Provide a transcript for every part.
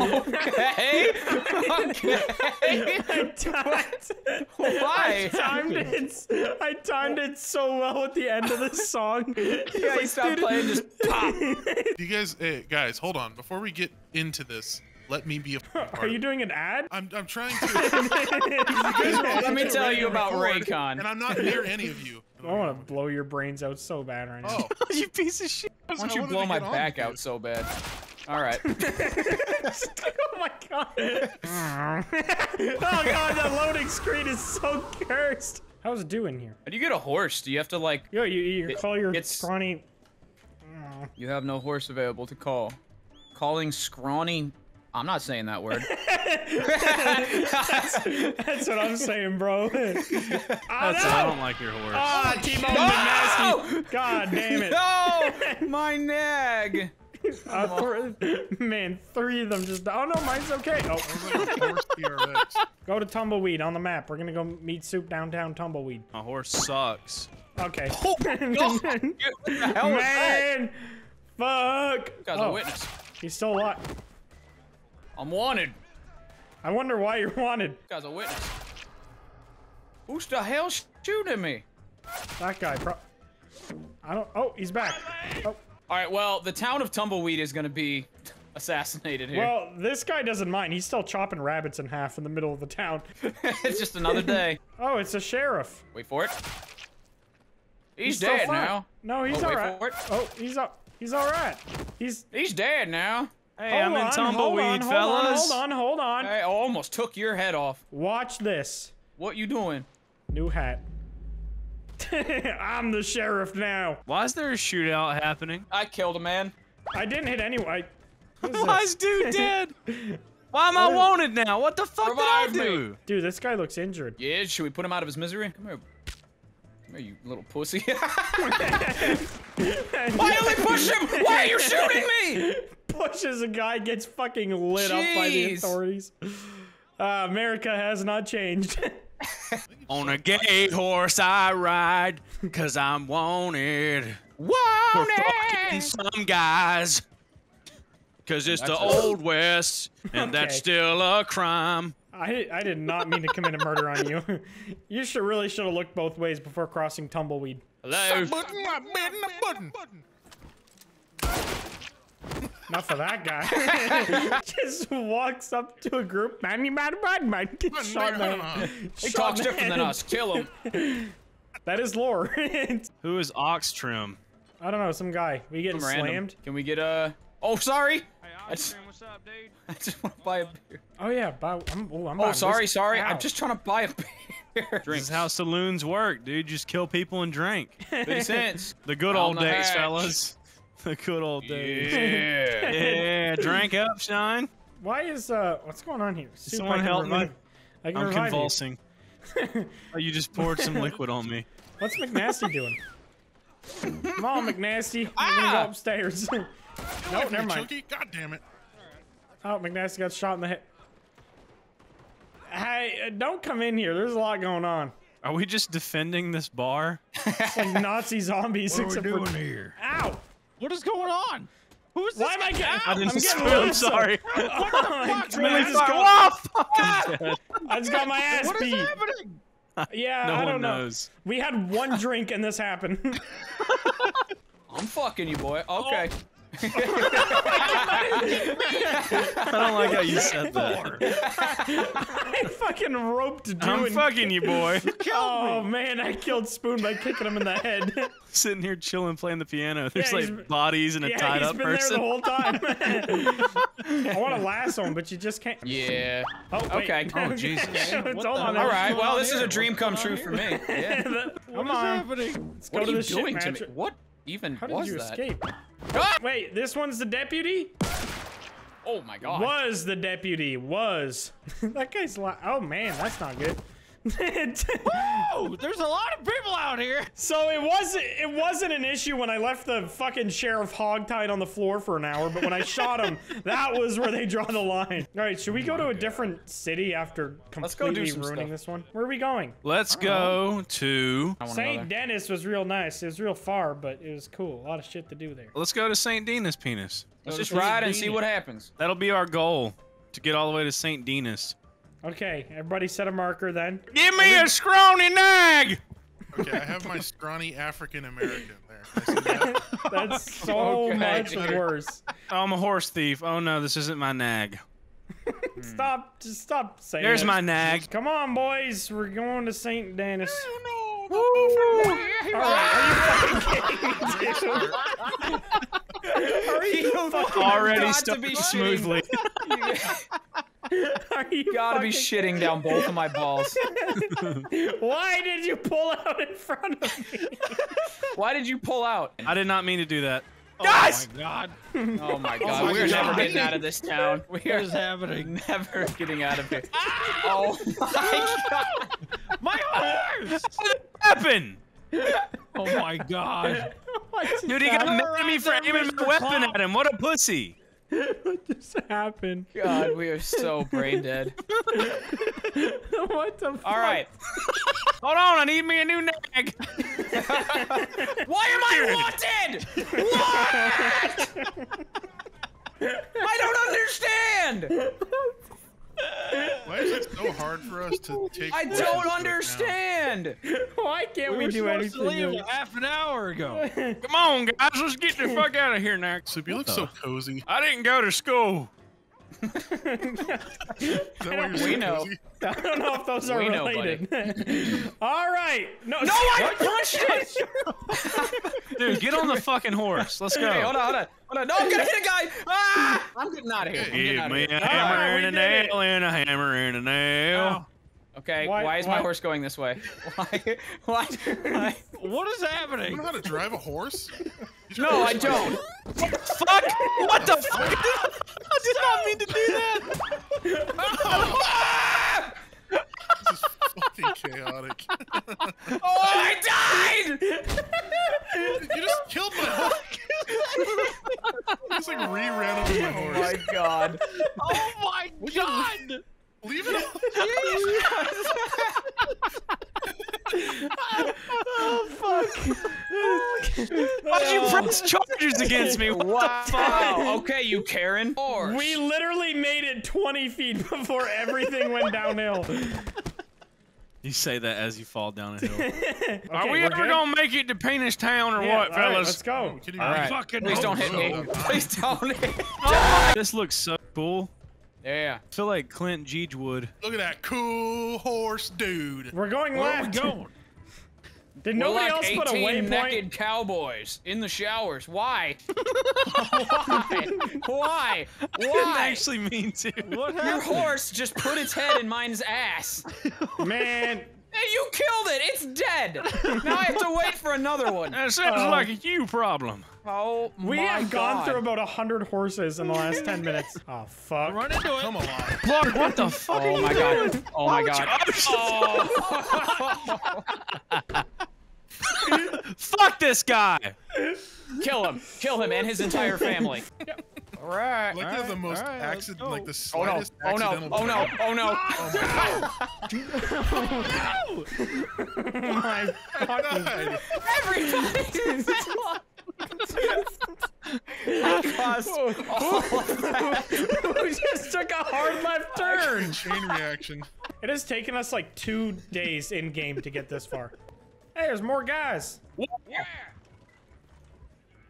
Okay. Okay. I timed, Why? I timed it. I timed it so well at the end of the song. Yeah, you stop playing, just pop. You guys, hey, guys, hold on. Before we get into this, let me be a part Are you doing an ad? I'm, I'm trying to. Let me tell you about record, Raycon. And I'm not near any of you. I want to oh, blow your brains out so bad right now. Oh, you piece of shit. Why don't I you wanted blow my back out so bad? All right. oh my god. oh god, that loading screen is so cursed. How's it doing here? How do you get a horse? Do you have to like? Yo, you, you It- call your it's- scrawny. You have no horse available to call. Calling scrawny. I'm not saying that word. That's what I'm saying, bro. That's I don't like your horse. Ah, T-Bone No! nasty. God damn it. no, my nag. Uh, th- man, three of them just. Oh no, mine's okay. Oh, Horse go to Tumbleweed on the map. We're gonna go meet Soup downtown Tumbleweed. My horse sucks. Okay. What the hell was that? man, fuck. Guy's Oh, a witness. He's still alive. I'm wanted. I wonder why you're wanted. Guy's a witness. Who's the hell shooting me? That guy, bro. I don't. Oh, he's back. Oh. All right, well, the town of Tumbleweed is gonna be assassinated here. Well, this guy doesn't mind. He's still chopping rabbits in half in the middle of the town. it's just another day. Oh, it's a sheriff. Wait for it. He's, still dead now. No, he's Oh, alright. Oh, he's up. He's alright. He's. He's dead now. Hey, Hold I'm in tumbleweed, hold on, fellas. Hold on, hold on, hold on. I almost took your head off. Watch this. What you doing? New hat. I'm the sheriff now. Why is there a shootout happening? I killed a man. I didn't hit anyone. Why this? is dude dead? Why am I wanted now? What the fuck Revive did I me. do? Dude, this guy looks injured. Yeah, should we put him out of his misery? Come here. Come here, you little pussy. Why you push him? Why are you shooting me? Pushes a guy, gets fucking lit up by the authorities. Uh, America has not changed. On a gay horse I ride, cause I'm wanted. Wanted! For fucking some guys. Cause it's the That's a- old west, and that's still a crime. I, I did not mean to commit a murder on you. you should really should have looked both ways before crossing tumbleweed. Hello? Button, my button, my button. Not for that guy. Just walks up to a group. Man, you mad, bad man. Gets shot in the- He shot talks in different than us. Kill him. That is lore. Who is Ox Trim? I don't know, some guy. We getting Random. slammed? Can we get a? Oh, sorry. Hey, Ox Trim, what's up, dude? I just want to buy a beer. Oh yeah, buy, I'm, oh, I'm Oh, sorry, whiskey. sorry. Ow. I'm just trying to buy a beer. This is how saloons work, dude. Just kill people and drink. 50 cents. The good On old the days, hatch. fellas. The good old days. Yeah. Yeah, drink up, Shine. Why is uh, what's going on here? Soup, Someone help me. I can I'm revive you. convulsing. oh, you just poured some liquid on me. What's McNasty doing? Come on, McNasty. We're gonna Ah! go upstairs. no, Away from never mind. Chunky. God damn it. Oh, McNasty got shot in the head. Hey, uh, don't come in here. There's a lot going on. Are we just defending this bar? It's like Nazi zombies. What except are we doing for... here? Ow! What is going on? Who is this? Why am I getting? I didn't I'm swim, getting I'm sorry. Oh, I Really just sorry. got- Whoa. I just got my ass beat. What is happening? Yeah, No I don't know. knows. We had one drink and this happened. I'm fucking you, boy. Okay. Oh. I don't like how you said that. I fucking roped doing. I'm fucking you, boy. Oh man, I killed Spoon by kicking him in the head. Sitting here chilling, playing the piano. There's Yeah, like bodies and a yeah, tied he's up been person. there the whole time. I want to lasso him, but you just can't. Yeah. Oh, wait. Okay. Oh, Jesus. It's What the on hell? All there. right. Well, this is a dream come true on for me. Yeah. Come on. happening? Let's What go are to you the shit doing to me? What even How did you that? escape? Ah! Wait, this one's the deputy? Oh my god. Was the deputy? Was. that guy's li- Oh man, that's not good. Oh, there's a lot of people out here. so it wasn't it wasn't an issue when I left the fucking sheriff hogtied on the floor for an hour, but when I shot him, that was where they draw the line. All right, should we oh go to a different city after Let's go do completely some ruining stuff. this one? Where are we going? Let's go to. St. another. Denis was real nice. It was real far, but it was cool. A lot of shit to do there. Let's go to St. Dina's penis. Let's Go just ride and see what happens. That'll be our goal to get all the way to St. Dina's. Okay, everybody set a marker then. Give me a scrawny nag. Okay, I have my scrawny African American there. Can I see that? That's so Okay. much worse. Oh, I'm a horse thief. Oh no, this isn't my nag. Stop, just stop saying There's it. my nag. Come on, boys. We're going to St. Denis. Oh, All right, are you fucking, Already got to started be smoothly. are you Gotta be fucking- shitting down both of my balls. Why did you pull out in front of me? Why did you pull out? I did not mean to do that. Oh Guys! Oh my god. Oh my oh god, my we're never getting out of this town. We are happening? never getting out of here. Ah! Oh, oh my god. My horse! What happened? Oh my god. Dude, he got mad at me for aiming my weapon at him. What a pussy. What just happened? God, we are so brain dead. what the fuck? All right. Hold on, I need me a new nag. Why am I wanted? What? I don't understand. Why is it so hard for us to take? I don't understand. Why can't we, do anything? else? half an hour ago. Come on, guys, let's get the fuck out of here now. town? Soup, you look so cozy. I didn't go to school. We know. I don't know if those are We know, related. All right. No, No, I punched it. Dude, get on the fucking horse. Let's go. Hey, hold on, hold on, hold on. No, I'm gonna hit a guy. Ah! I'm getting out of here. I'm getting Give out me here. a hammer Alright, and a we did it. nail and a hammer and a nail. Okay, Why- why, is why- my horse going this way? Why? Why? why? What is happening? You happening? know how to drive a horse? You should No, I don't. Fuck! What the fuck? I did not mean to do that. This is fucking chaotic. Oh, I died! you just killed my horse. You just like re-ran over my Oh horse. my god. Oh my god! Leave it. Why'd press charges against me? What the fuck? Okay, you Karen. Horse. we literally made it 20 feet before everything went downhill. You say that as you fall down a hill. Okay, Are we ever good? gonna make it to Penis Town or Yeah, what, all right, fellas? let's go. Oh, Kidding All me? Fucking Please don't hit me. Oh, so bad. Please don't hit. me. Oh. This looks so cool. Yeah. I feel like Clint Jeedwood. Look at that cool horse dude. We're going left. Are we going? Did We're nobody like else put a 18 waypoint? naked cowboys in the showers. Why? Why? Why? Why? I didn't actually mean to. What Your horse just put its head in mine's ass. Man, Hey, you killed it. It's dead. Now I have to wait for another one. That sounds Oh. like a you problem. Oh we my have gone God. through about a hundred horses in the last 10 minutes. Oh, fuck. Run into it. Come alive. Clark, what the fuck? Oh, oh my god. Oh my would you- god. Oh. Fuck this guy. Kill him. Kill him and his entire family. All right. Like they're the most accident, like the Oh no. slightest Oh no. Oh no. Oh no. Oh my fucking God. Everybody fell off. Caused all of that. we just took a hard left turn. Chain reaction. It has taken us like two days in game to get this far. Hey, there's more guys. Yeah.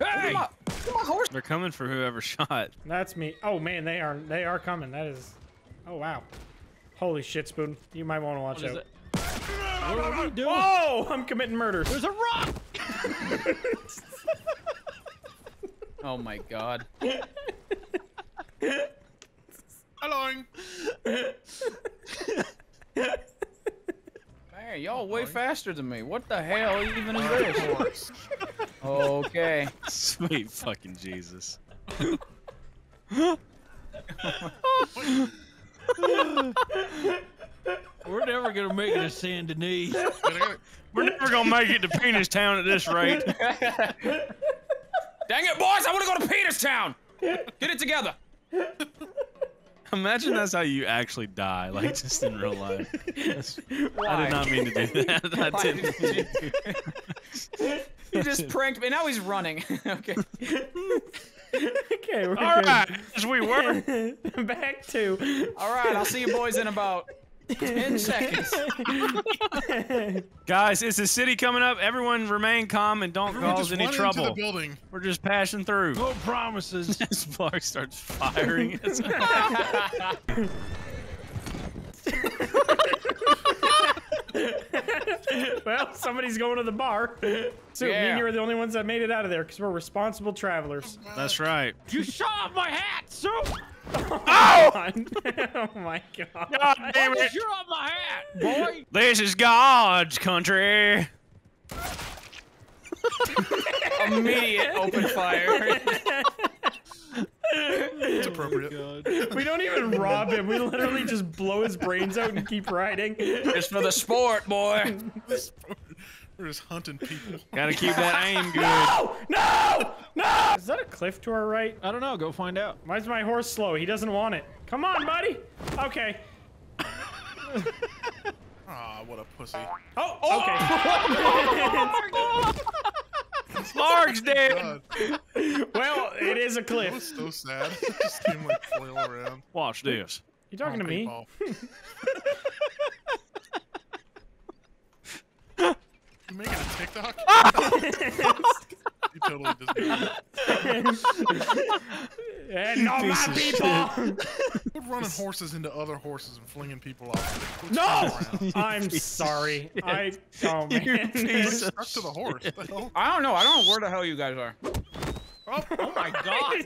Hey! My, my horse. They're coming for whoever shot. That's me. Oh man, they are they are coming. That is. Oh wow. Holy shit, Spoon. You might want to watch What is out. it? What are we doing? Oh, I'm committing murder. There's a rock. Oh my god. Hello. Man, y'all way faster than me. What the hell even is this? Okay. Sweet fucking Jesus. We're never gonna make it to Saint Denis. We're never gonna make it to Penis Town at this rate. Dang it, boys! I want to go to Peterstown. Get it together. Imagine that's how you actually die, like just in real life. I did not mean to do that. I Why didn't. did you- he just pranked me. Now he's running. okay. Okay, we're All good. right, as we were. Back to. All right. I'll see you boys in about ten seconds. Guys, it's the city coming up. Everyone remain calm and don't Everyone cause just any run into the trouble. building. We're just passing through. No promises. this Clark starts firing. Well, somebody's going to the bar. So me and you are the only ones that made it out of there because we're responsible travelers. That's right. you shot off my hat, so Oh! oh my god. God damn you it! shot off my hat, boy. This is God's country. Immediate open fire. It's appropriate. We don't even rob him. We literally just blow his brains out and keep riding. It's for the sport, boy. We're just hunting people. Gotta keep that aim good. No! No! No! Is that a cliff to our right? I don't know. Go find out. Why's my horse slow? He doesn't want it. Come on, buddy. Okay. Ah, what a pussy. Oh, okay. Clark's dead. God, well, it is a that cliff. was so sad. just see him like flail around. Watch this. You talking to Oh, me? You making a TikTok? he totally doesn't. And not my piece of people. Quit running horses into other horses and flinging people off. Quit No! I'm sorry. I. Oh You man. piece of Stuck to the horse. What the hell? I don't know. I don't know where the hell you guys are. Oh, Oh my god.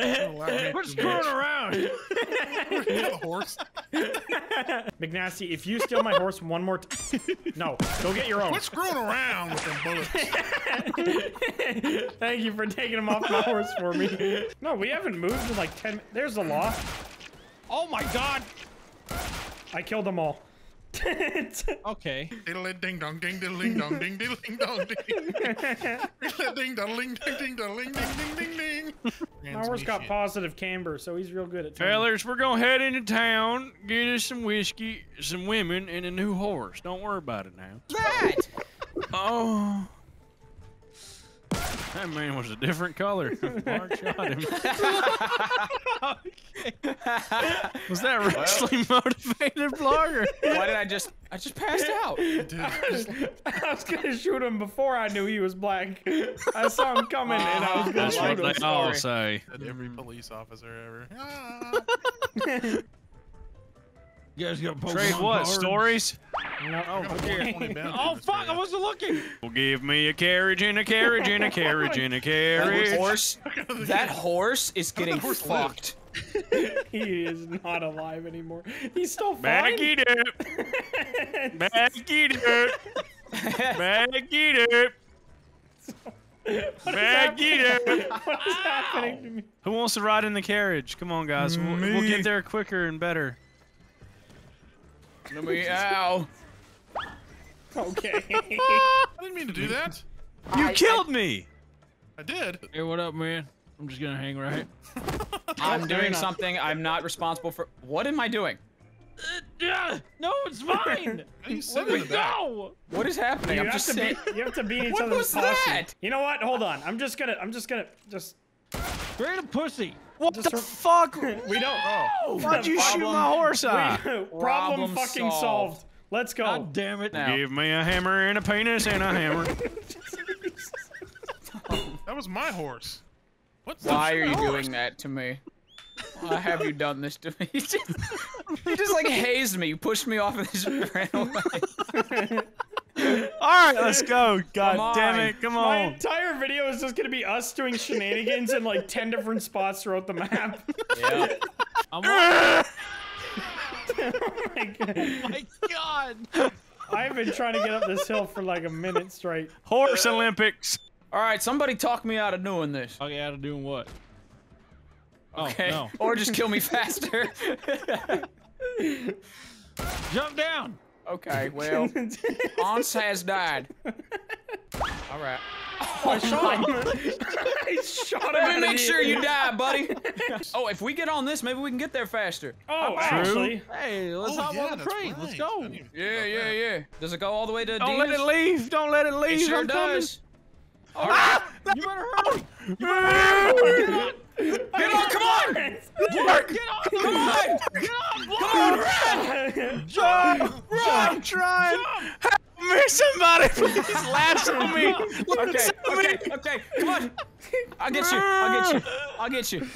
don't allow We're to screwing around. Horse. McNasty, if you steal my horse one more time, no, go get your own. Quit screwing around with them bullets. Thank you for taking him off my horse for me. No, we haven't moved in like ten. There's the law. Oh my god. I killed them all. Okay. Diddle ding dong ding diddle ding dong ding diddle ding dong ding. Diddle ding dong ding ding ding dong ding ding ding ding ding. my horse got positive camber, so he's real good at. telling me. Fellers, we're gonna head into town, get us some whiskey, some women, and a new horse. Don't worry about it now. That. Oh. That man was a different color. Mark shot him. Was that racially motivated vlogger? Why did I just? I just passed out. Dude, I was gonna shoot him before I knew he was black. I saw him coming, and I was gonna That's shoot what him. they all sorry. say. said every police officer ever. Ah. You guys got Pokemon Trade what? cards? Stories? No, oh, got a 420 bounty Oh fuck! I wasn't looking. Well, give me a carriage and a carriage and a carriage and a carriage. That horse. That horse is getting horse fucked. he is not alive anymore. He's still fine. Back it up. Back it up. Back it up. Back it what is happening to me? Who wants to ride in the carriage? Come on, guys. We'll, we'll get there quicker and better. Let me ow. Okay. I didn't mean to do that. You killed me. I did. Hey, what up, man? I'm just gonna hang right. I'm doing something I'm not responsible for. What am I doing? Uh, yeah. No, it's fine. Let me in go. What is happening? You I'm have just to saying. be. You have to be in each What other's was posse. that? You know what? Hold on. I'm just gonna. I'm just gonna. Just. Straight a pussy. What the fuck? We don't. Oh, Why'd you shoot my horse eye? Ah. Problem, Problem fucking solved. solved. Let's go. God damn it. Now. Give me a hammer and a penis and a hammer. that was my horse. What's Why are you doing that to me? Why have you done this to me? you just, you just like hazed me. You pushed me off and just ran away. All right, let's go. God Come damn it. Come on. My entire video is just gonna be us doing shenanigans in like ten different spots throughout the map. Yeah. I'm on. Like, oh oh my god. I've been trying to get up this hill for like a minute straight. Horse Olympics. All right, somebody talk me out of doing this. Okay, out of doing what? Oh Okay. no. Or just kill me faster. Jump down. Okay, well, Hans has died. All right. Oh, I shot him. I shot him. Let out me of make the sure you die, buddy. Oh, if we get on this, maybe we can get there faster. Oh, actually. Hey, let's Oh, hop yeah, on the that's train. Let's go. I didn't even Yeah, yeah, that. yeah. Does it go all the way to Don't let it leave. Don't let it leave. It leave. sure I'm does. Ah! You better hurry. You better hurry. Get on, come on! Get on. Come on! Get on. Come on, run! Jump! I'm trying. Help me, somebody, please lasso me. Okay, okay, okay, come on. I'll get you. I'll get you. I'll get you.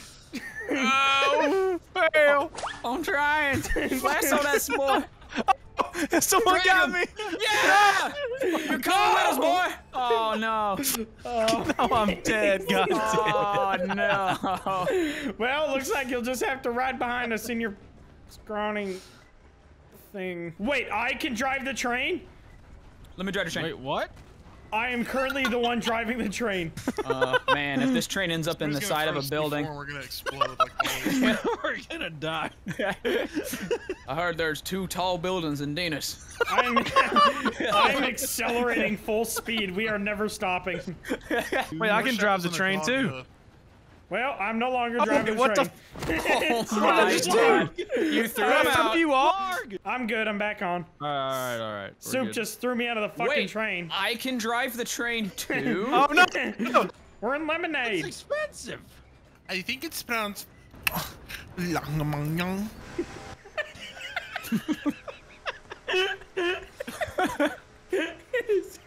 Oh, fail. I'm trying. Lasso that boy. Oh, someone got me. Yeah! You're coming with us, boy. Oh no. Oh, I'm dead. God damn. Oh no. Well, looks like you'll just have to ride behind us in your scrawny thing. Wait, I can drive the train? Let me drive the train. Wait, what? I am currently the one driving the train. Uh, man, if this train ends up in the side of a building. We're gonna explode like always. We're gonna die. I heard there's two tall buildings in Dinas. I'm, I'm accelerating full speed. We are never stopping. Wait, I can drive the train too. Well, I'm no longer oh, driving the what the train. Oh my god. You threw him out. you all. I'm good. I'm back on. All right, all right. We're Soup good. just threw me out of the fucking Wait, train. I can drive the train too? Oh no! no. We're in lemonade. It's expensive. I think it's pronounced. Langamanyang. It's,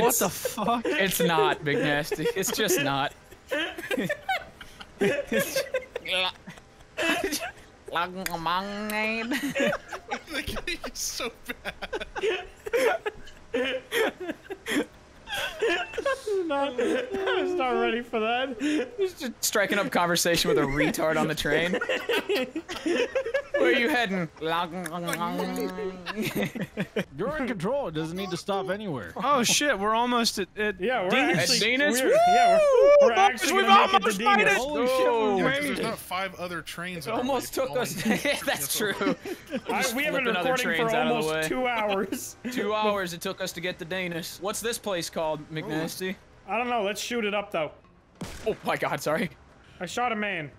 What the fuck? It's not, Big Nasty. It's just not. It's- Lemonade. It's so bad. not, I was not ready for that. Just striking up conversation with a retard on the train. Where are you heading? You're in control. It doesn't need to stop anywhere. Oh shit! We're almost at. at Yeah, we're Dinas. actually. Dinas? We're, yeah, we're, we're Boys, actually we've gonna it almost to made Dinas. it. Holy shit, Oh, we Yeah, made 'cause there's not five other trains. It almost way. took us. Yeah, that's true. I, we have been flipping other recording for trains out of the way. almost two hours. Two hours it took us to get to Danis. What's this place called, McNasty? I don't know. Let's shoot it up though. Oh my god, sorry. I shot a man.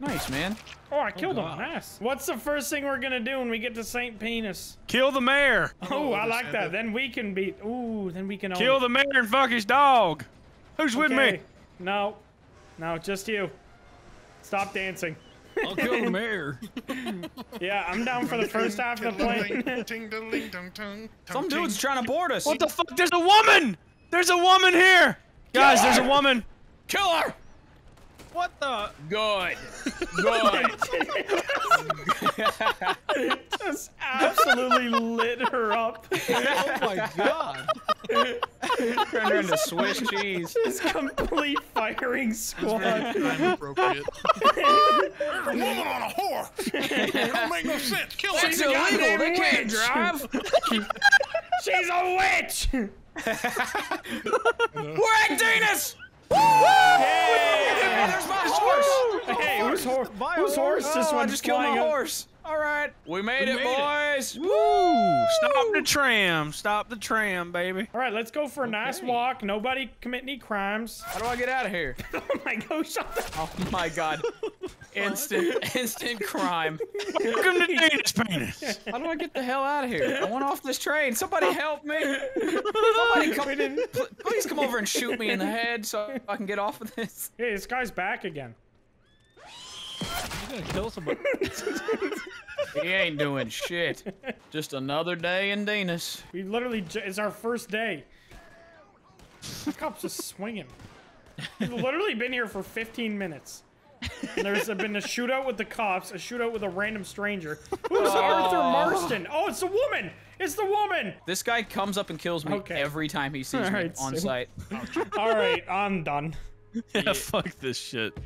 Nice, man. Oh, I oh, killed him. God. Nice. What's the first thing we're gonna do when we get to St. Penis? Kill the mayor. Oh, I oh, like that. that. Then we can beat. Ooh, then we can. own Kill it. the mayor and fuck his dog. Who's with me? No, no, just you. Stop dancing. I'll kill the mayor. Yeah, I'm down for the first half of the plane. Some dude's trying to board us. What the fuck? There's a woman. There's a woman here. Guys, there's a woman. Kill her! What the? Good. Good. It just absolutely lit her up. Oh my god. Turned her into Swiss cheese. This complete firing squad. Appropriate. There's a woman on a horse. that don't make no sense. Kill her. It's illegal. They can't drive. She's a witch. We're at Danis! Hey, There's my horse. hey whose horse? Whose horse Oh, I just killed my up? horse. All right. We made We it, made it. boys. Woo! Stop the tram. Stop the tram, baby. All right, let's go for a nice walk. Nobody commit any crimes. How do I get out of here? Oh my gosh! Oh my god. Instant, instant crime. Welcome to Dana's penis. How do I get the hell out of here? I want off this train. Somebody help me. Somebody come, pl- please come over and shoot me in the head so I can get off of this. Hey, this guy's back again. You're gonna kill somebody. He ain't doing shit. Just another day in Danis. We literally, it's our first day. The cop's just swinging. We've literally been here for 15 minutes. And there's been a shootout with the cops, a shootout with a random stranger. Who's oh. Arthur Marston? Oh, it's the woman! It's the woman! This guy comes up and kills me Okay. every time he sees me Alright, on so- site. All right, I'm done. Yeah, fuck this shit.